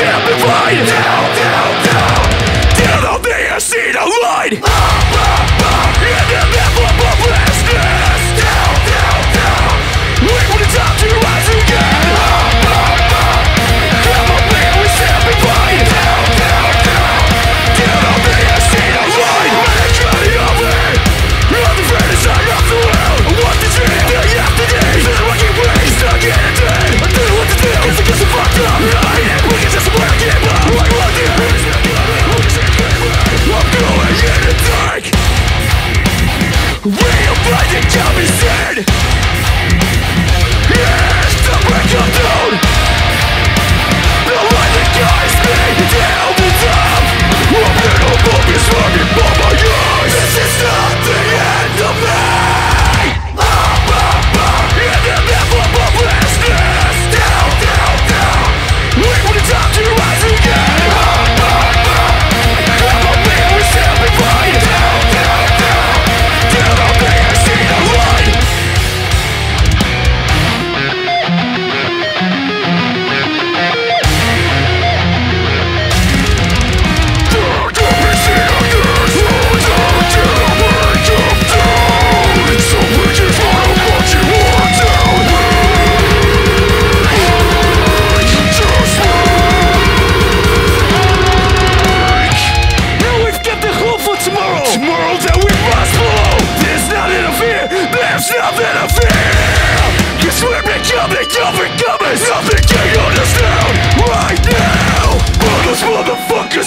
shall be blind Down, down, down. Down on the acid of light Up, up, up. Real blinding can be seen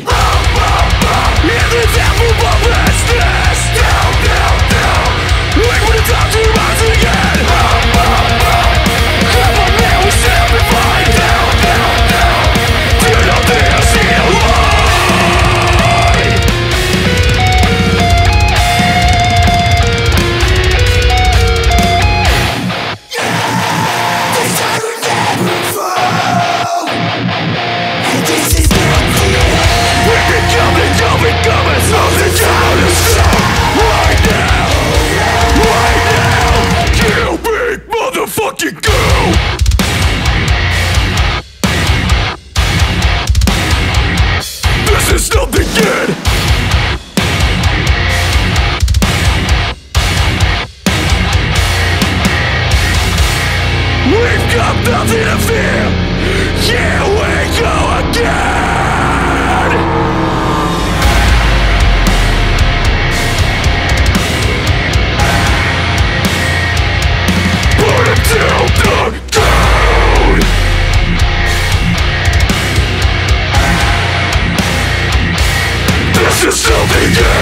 free! up, nothing to fear. Here we go again. Put it down, down. This is something.